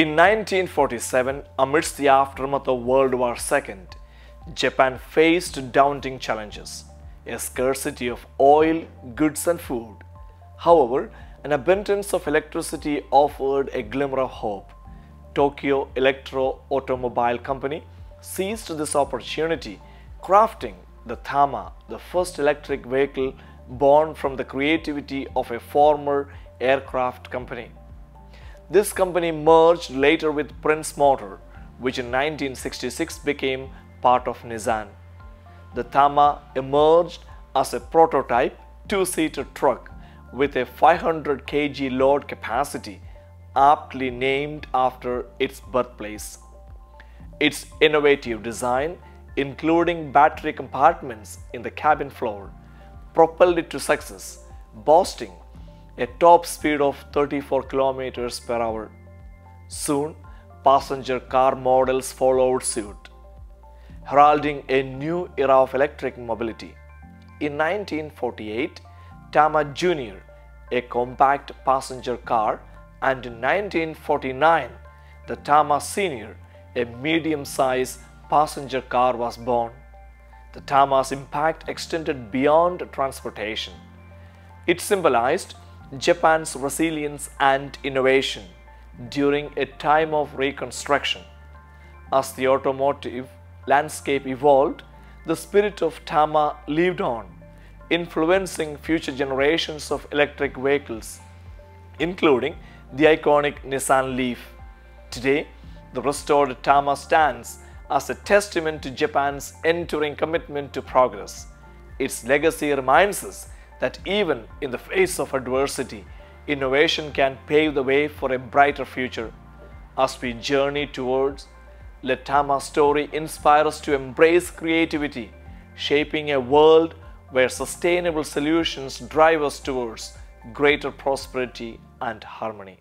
In 1947, amidst the aftermath of World War II, Japan faced daunting challenges a scarcity of oil, goods, and food. However, an abundance of electricity offered a glimmer of hope. Tokyo Electro Automobile Company seized this opportunity, crafting the Tama, the first electric vehicle born from the creativity of a former aircraft company. This company merged later with Prince Motor, which in 1966 became part of Nissan. The Tama emerged as a prototype two-seater truck with a 500 kg load capacity, aptly named after its birthplace. Its innovative design, including battery compartments in the cabin floor, propelled it to success, boasting a top speed of 34 kilometers per hour. Soon, passenger car models followed suit, heralding a new era of electric mobility. In 1948, Tama Junior, a compact passenger car, and in 1949, the Tama Senior, a medium-sized passenger car was born. The Tama's impact extended beyond transportation. It symbolized Japan's resilience and innovation during a time of reconstruction. As the automotive landscape evolved, the spirit of Tama lived on, influencing future generations of electric vehicles, including the iconic Nissan Leaf. Today, the restored Tama stands as a testament to Japan's enduring commitment to progress. Its legacy reminds us that even in the face of adversity, innovation can pave the way for a brighter future. As we journey towards, let Tama's story inspire us to embrace creativity, shaping a world where sustainable solutions drive us towards greater prosperity and harmony.